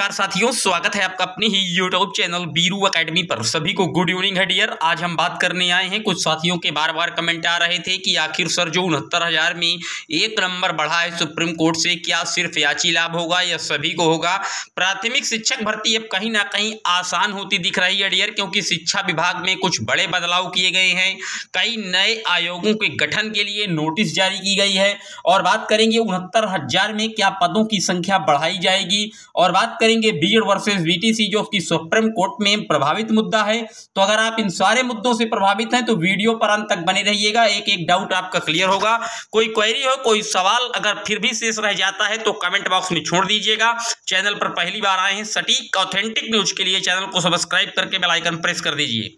नमस्कार साथियों, स्वागत है आपका अपने ही यूट्यूब चैनल बीरू एकेडमी पर। सभी को गुड इवनिंग है डियर आज हम बात करने आए हैं। कुछ साथियों के बार बार कमेंट आ रहे थे कि आखिर सर जो उनहत्तर हज़ार में एक नंबर बढ़ा है सुप्रीम कोर्ट से, क्या सिर्फ़ याची लाभ होगा या सभी को होगा? प्राथमिक शिक्षक भर्ती अब कहीं ना कहीं आसान होती दिख रही है डियर क्योंकि शिक्षा विभाग में कुछ बड़े बदलाव किए गए हैं। कई नए आयोगों के गठन के लिए नोटिस जारी की गई है। और बात करेंगे उनहत्तर में क्या पदों की संख्या बढ़ाई जाएगी? और बात करेंगे बीएड वर्सेस बीटीसी जो कि सुप्रीम कोर्ट में प्रभावित मुद्दा है। तो अगर आप इन सारे मुद्दों से प्रभावित हैं तो वीडियो पर अंत तक बने रहिएगा। एक एक डाउट आपका क्लियर होगा। कोई क्वेरी हो, कोई सवाल अगर फिर भी शेष रह जाता है तो कमेंट बॉक्स में छोड़ दीजिएगा। चैनल पर पहली बार आए हैं सटीक ऑथेंटिक न्यूज़ के लिए चैनल को सब्सक्राइब करके बेल आइकन प्रेस कर दीजिए।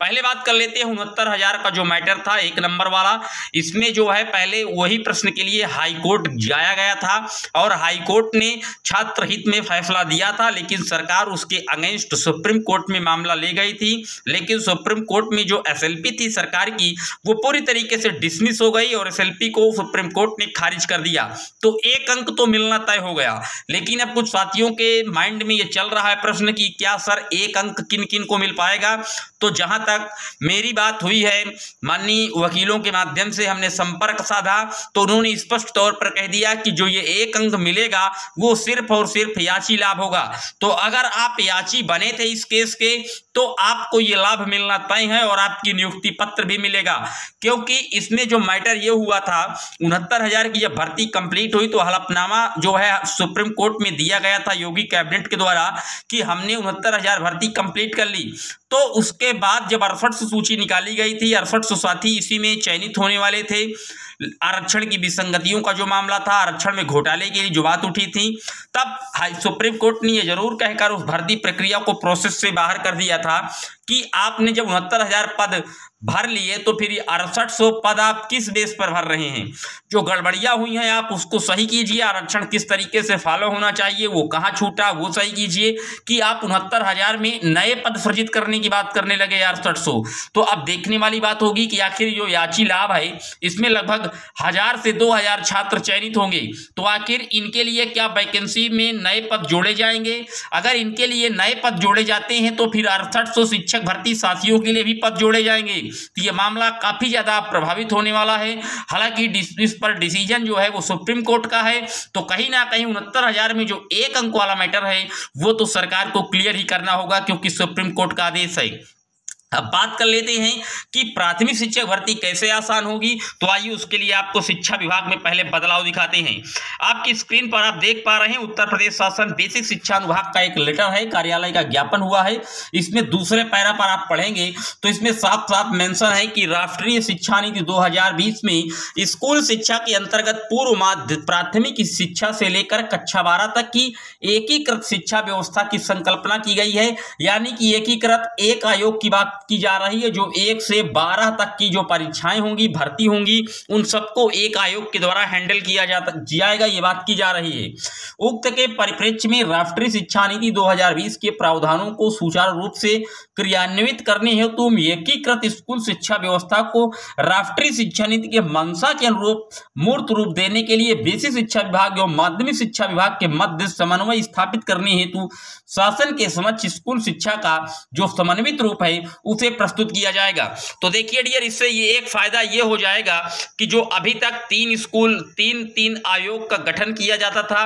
पहले बात कर लेते हैं उनहत्तर हज़ार का जो मैटर था, एक नंबर वाला। इसमें जो है, पहले वही प्रश्न के लिए हाईकोर्ट जाया गया था और हाईकोर्ट ने छात्र हित में फैसला दिया था, लेकिन सरकार उसके अगेंस्ट सुप्रीम कोर्ट में मामला ले गई थी। लेकिन सुप्रीम कोर्ट में जो एसएलपी थी सरकार की, वो पूरी तरीके से डिसमिस हो गई और एसएलपी को सुप्रीम कोर्ट ने खारिज कर दिया। तो एक अंक तो मिलना तय हो गया। लेकिन अब कुछ साथियों के माइंड में ये चल रहा है प्रश्न कि क्या सर एक अंक किन किन को मिल पाएगा? तो जहाँ तक मेरी बात हुई है, माननीय वकीलों के माध्यम से हमने संपर्क साधा तो उन्होंने स्पष्ट तौर पर कह दिया कि जो ये एक अंक मिलेगा, वो सिर्फ़ और सिर्फ़ याची लाभ होगा। तो अगर आप याची बने थे इस केस के तो आपको ये लाभ मिलना तय है और आपकी नियुक्ति पत्र भी मिलेगा। क्योंकि इसमें जो मैटर ये हुआ था, उनहत्तर हज़ार की जब भर्ती कंप्लीट हुई तो हलफनामा जो है, सुप्रीम कोर्ट में दिया गया था योगी कैबिनेट के द्वारा कि हमने उनहत्तर हज़ार भर्ती कंप्लीट कर ली। तो उसके बाद जब अड़सठ सूची निकाली गई थी, अड़सठ साथी इसी में चयनित होने वाले थे। आरक्षण की विसंगतियों का जो मामला था, आरक्षण में घोटाले के लिए जो बात उठी थी, तब हाई सुप्रीम कोर्ट ने यह ज़रूर कहकर उस भर्ती प्रक्रिया को प्रोसेस से बाहर कर दिया था कि आपने जब उनहत्तर हज़ार पद भर लिए तो फिर अड़सठ सौ पद आप किस बेस पर भर रहे हैं? जो गड़बड़ियाँ हुई हैं, आप उसको सही कीजिए। आरक्षण किस तरीके से फॉलो होना चाहिए, वो कहाँ छूटा, वो सही कीजिए कि आप उनहत्तर हज़ार में नए पद सृजित करने की बात करने लगे अड़सठ सौ। तो अब देखने वाली बात होगी कि आखिर जो याची लाभ है, इसमें लगभग हज़ार से दो हज़ार छात्र चयनित होंगे। तो आखिर इनके लिए क्या वैकेंसी में नए पद जोड़े जाएँगे? अगर इनके लिए नए पद जोड़े जाते हैं तो फिर अड़सठ शिक्षक भर्ती साथियों के लिए भी पद जोड़े जाएँगे। तो ये मामला काफ़ी ज़्यादा प्रभावित होने वाला है। हालाँकि इस पर डिसीज़न जो है वो सुप्रीम कोर्ट का है। तो कहीं ना कहीं उनहत्तर हज़ार में जो एक अंक वाला मैटर है, वो तो सरकार को क्लियर ही करना होगा, क्योंकि सुप्रीम कोर्ट का आदेश है। अब बात कर लेते हैं कि प्राथमिक शिक्षक भर्ती कैसे आसान होगी। तो आइए उसके लिए आपको शिक्षा विभाग में पहले बदलाव दिखाते हैं। आपकी स्क्रीन पर आप देख पा रहे हैं, उत्तर प्रदेश शासन बेसिक शिक्षा अनुभाग का एक लेटर है, कार्यालय का ज्ञापन हुआ है। इसमें दूसरे पैरा पर आप पढ़ेंगे तो इसमें साफ़ साफ़ मेंशन है कि राष्ट्रीय शिक्षा नीति दो हज़ार बीस में स्कूल शिक्षा के अंतर्गत पूर्व माध्य प्राथमिक शिक्षा से लेकर कक्षा बारह तक की एकीकृत शिक्षा व्यवस्था की संकल्पना की गई है। यानी कि एकीकृत एक आयोग की बात की जा रही है, जो एक से बारह तक की जो परीक्षाएँ होंगी, भर्ती होंगी, उन सबको एक आयोग के द्वारा हैंडल किया जाएगा ये बात की जा रही है। उक्त के परिप्रेक्ष्य में राष्ट्रीय शिक्षा नीति 2020 के प्रावधानों को सुचारू रूप से क्रियान्वित करने हेतु एकीकृत स्कूल शिक्षा व्यवस्था को राष्ट्रीय शिक्षा नीति के मंशा के अनुरूप मूर्त रूप देने के लिए बेसिक शिक्षा विभाग एवं माध्यमिक शिक्षा विभाग के मध्य समन्वय स्थापित करने हेतु शासन के समक्ष स्कूल शिक्षा का जो समन्वित रूप है उसे प्रस्तुत किया जाएगा। तो देखिए डियर इससे ये एक फ़ायदा ये हो जाएगा कि जो अभी तक तीन स्कूल तीन तीन आयोग का गठन किया जाता था,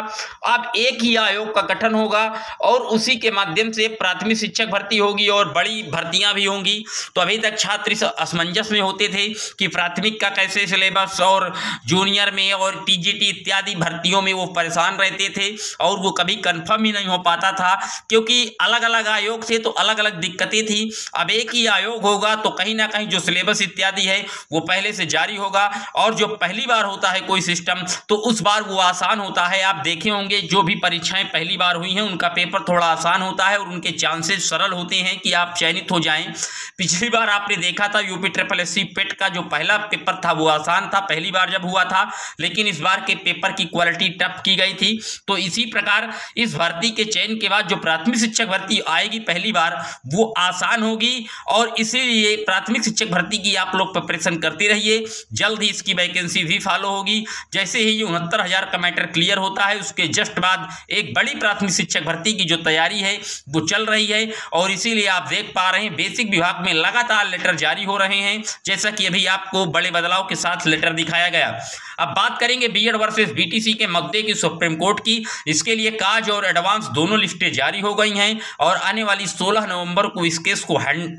अब एक ही आयोग का गठन होगा और उसी के माध्यम से प्राथमिक शिक्षक भर्ती होगी और बड़ी भर्तियाँ भी होंगी। तो अभी तक छात्र असमंजस में होते थे कि प्राथमिक का कैसे सिलेबस और जूनियर में और टीजीटी इत्यादि भर्तियों में वो परेशान रहते थे और वो कभी कन्फर्म ही नहीं हो पाता था, क्योंकि अलग अलग आयोग से तो अलग अलग दिक्कतें थी। अब एक आयोग होगा तो कहीं ना कहीं जो सिलेबस इत्यादि है, वो पहले से जारी होगा। और जो पहली बार होता है कोई सिस्टम तो उस बार वो आसान होता है। आप देखे होंगे, जो भी परीक्षाएँ पहली बार हुई हैं, उनका पेपर थोड़ा आसान होता है और उनके चांसेस सरल होते हैं कि आप चयनित हो जाएँ। पिछली बार आपने देखा था यूपी ट्रिपल एस पेट का जो पहला पेपर था, वो आसान था, पहली बार जब हुआ था, लेकिन इस बार के पेपर की क्वालिटी टफ की गई थी। तो इसी प्रकार, इस भर्ती के चयन के बाद जो प्राथमिक शिक्षक भर्ती आएगी पहली बार, वो आसान होगी और इसीलिए प्राथमिक शिक्षक भर्ती की आप लोग प्रिपरेशन करते रहिए। जल्द ही इसकी वैकेंसी भी फॉलो होगी। जैसे ही ये उनहत्तर हज़ार का मैटर क्लियर होता है, उसके जस्ट बाद एक बड़ी प्राथमिक शिक्षक भर्ती की जो तैयारी है, वो चल रही है। और इसीलिए आप देख पा रहे हैं, बेसिक विभाग में लगातार लेटर जारी हो रहे हैं, जैसा कि अभी आपको बड़े बदलाव के साथ लेटर दिखाया गया। अब बात करेंगे बीएड वर्सेस बीटीसी के मुद्दे की सुप्रीम कोर्ट की। इसके लिए काज और एडवांस दोनों लिस्टें जारी हो गई हैं और आने वाली 16 नवंबर को इस केस को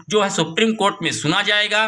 जो है सुप्रीम कोर्ट में सुना जाएगा।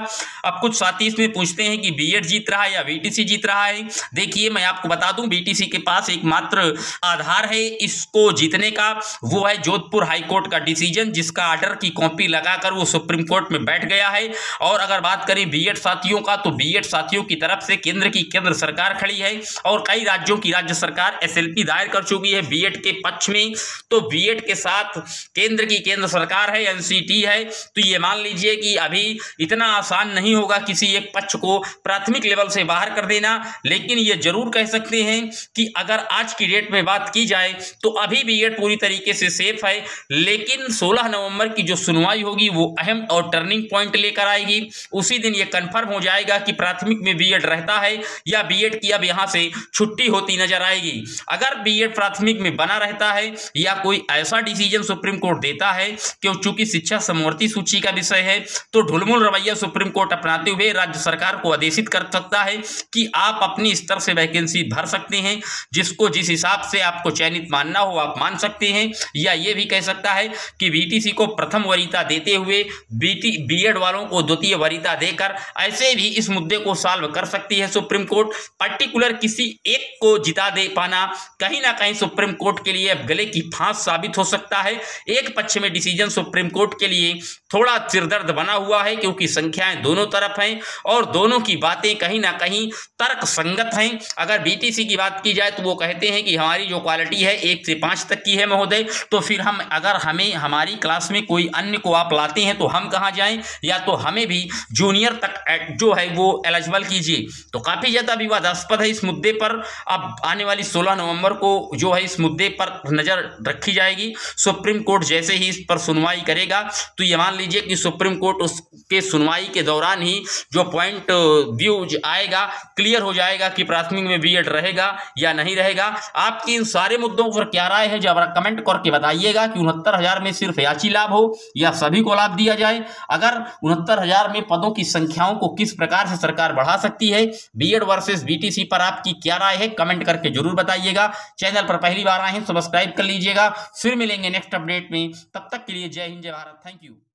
अब कुछ साथी इसमें पूछते हैं कि बीएड जीत रहा है या बीटीसी जीत रहा है? देखिए, मैं आपको बता दूँ बीटीसी के पास एकमात्र आधार है इसको जीतने का। वो है जोधपुर हाईकोर्ट का डिसीज़न, जिसका आर्डर की कॉपी लगाकर वो सुप्रीम कोर्ट में बैठ गया है। और अगर बात करें बीएड साथियों का तो बीएड साथियों की तरफ़ से केंद्र की केंद्र सरकार खड़ी है और कई राज्यों की राज्य सरकार एसएलपी दायर कर चुकी है बीएड के पक्ष में। तो बीएड के साथ केंद्र की केंद्र सरकार है एनसीटी है। तो ये मान लीजिए कि अभी इतना आसान नहीं होगा किसी एक पक्ष को प्राथमिक लेवल से बाहर कर देना। लेकिन ये ज़रूर कह सकते हैं कि अगर आज की डेट में बात की जाए तो अभी बीएड पूरी तरीके से सेफ़ है। लेकिन 16 नवंबर की जो सुनवाई होगी, वो अहम और टर्निंग पॉइंट लेकर आएगी। उसी दिन ये कंफर्म हो जाएगा कि प्राथमिक में बीएड रहता है या बीएड की अब यहाँ से छुट्टी होती नज़र आएगी। अगर बीएड प्राथमिक में बना रहता है या कोई ऐसा डिसीज़न सुप्रीम कोर्ट देता है कि चूँकि शिक्षा समवर्ती सूची का विषय है तो ढुलमुल रवैया सुप्रीम कोर्ट अपनाते हुए राज्य सरकार को आदेशित कर सकता है कि आप अपनी स्तर से वैकेंसी भर सकते हैं, जिसको जिस हिसाब से आपको चयनित मानना हो, आप मान सकते हैं, या ये भी कह सकता है कि बीटीसी को प्रथम वरीयता देते हुए बीटी बीएड वालों को द्वितीय वरीयता देकर ऐसे भी इस मुद्दे को सॉल्व कर सकती है सुप्रीम कोर्ट। पर्टिकुलर किसी एक को जिता दे पाना कहीं ना कहीं सुप्रीम कोर्ट के लिए गले की फांस साबित हो सकता है। एक पक्ष में डिसीज़न सुप्रीम कोर्ट के लिए थोड़ा सिरदर्द बना हुआ है, क्योंकि संख्याएँ दोनों तरफ़ हैं और दोनों की बातें कहीं ना कहीं तर्क संगत हैं। अगर बीटीसी की बात की जाए तो वो कहते हैं कि हमारी जो क्वालिटी है, एक से पाँच तक की है महोदय। तो फिर हम, अगर हमें, हमारी क्लास में कोई अन्य को आप लाते हैं तो हम कहाँ जाएँ? या तो हमें भी जूनियर तक जो है वो एलिजिबल कीजिए। तो काफ़ी ज़्यादा विवादास्पद है इस मुद्दे पर। अब आने वाली 16 नवंबर को जो है इस मुद्दे पर नज़र रखी जाएगी। सुप्रीम कोर्ट जैसे ही इस पर सुनवाई करेगा। तो ये मान लीजिए कि सुप्रीम कोर्ट उसके सुनवाई के दौरान ही जो पॉइंट व्यूज़ आएगा क्लियर हो जाएगा कि प्राथमिक में बी रहेगा या नहीं रहेगा। आपकी इन सारे मुद्दों पर क्या राय है जब कमेंट करके बताइएगा कि उनहत्तर हज़ार में सिर्फ़ याची लाभ हो या सभी को लाभ दिया जाए। अगर उनहत्तर हज़ार में पदों की संख्याओं को किस प्रकार से सरकार बढ़ा सकती है बीएड वर्सेस बीटीसी पर आपकी क्या राय है कमेंट करके ज़रूर बताइएगा। चैनल पर पहली बार आए हैं सब्सक्राइब कर लीजिएगा। फिर मिलेंगे नेक्स्ट अपडेट में। तब तक के लिए जय हिंद, जय भारत। Thank you